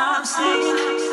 I'm saying.